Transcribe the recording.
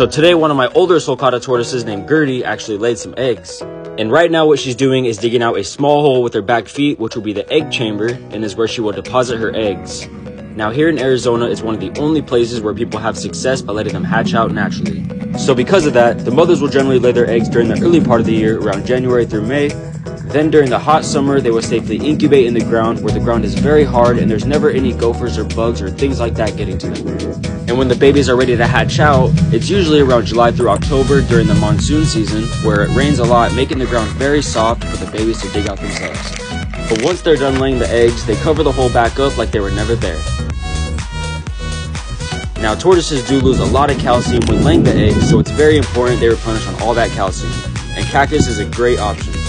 So today, one of my older sulcata tortoises named Gertie actually laid some eggs. And right now what she's doing is digging out a small hole with her back feet, which will be the egg chamber, and is where she will deposit her eggs. Now here in Arizona is one of the only places where people have success by letting them hatch out naturally. So because of that, the mothers will generally lay their eggs during the early part of the year, around January through May. Then during the hot summer, they will safely incubate in the ground where the ground is very hard and there's never any gophers or bugs or things like that getting to them. And when the babies are ready to hatch out, it's usually around July through October during the monsoon season where it rains a lot, making the ground very soft for the babies to dig out themselves. But once they're done laying the eggs, they cover the hole back up like they were never there. Now tortoises do lose a lot of calcium when laying the eggs, so it's very important they replenish on all that calcium. And cactus is a great option.